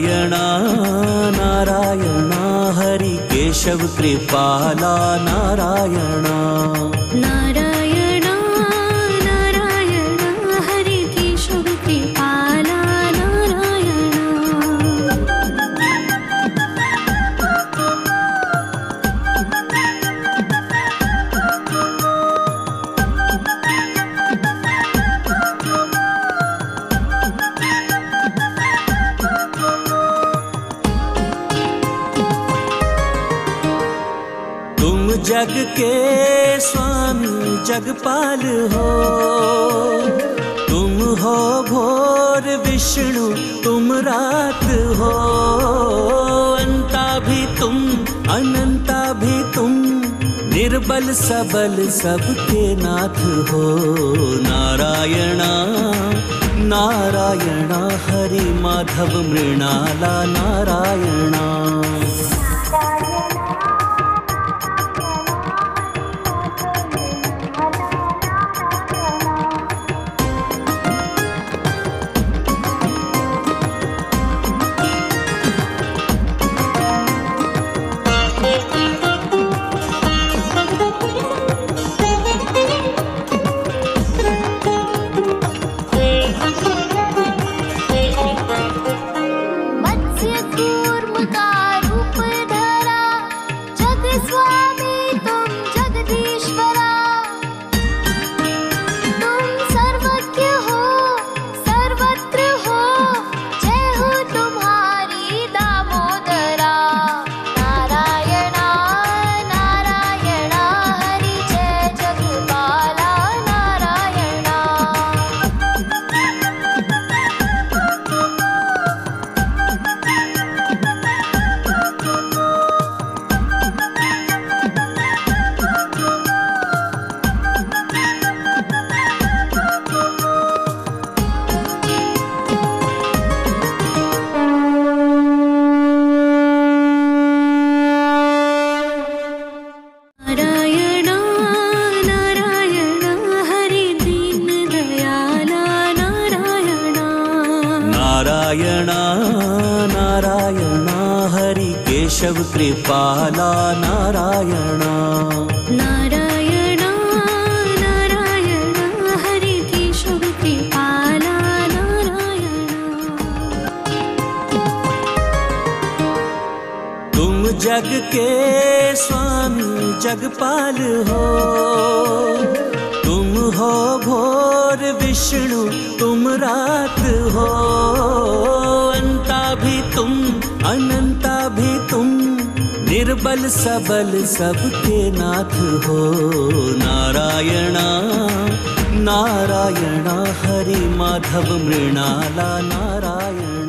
नारायण नारायण हरि केशव कृपाला नारायण। नारायण जग के स्वामी जगपाल हो। तुम हो भोर विष्णु, तुम रात हो। अंता भी तुम, अनंता भी तुम, निर्बल सबल सबके नाथ हो। नारायणा नारायणा, हरि माधव मृणाला नारायणा। जग केशव कृपाला नारायणा। नारायण नारायण हरि केशव कृपाला नारायण। तुम जग के स्वामी जगपाल हो। तुम हो भोर विष्णु तुम रात हो। निर्बल सबल सबके नाथ हो। नारायणा नारायणा हरि माधव मृणाला नारायण।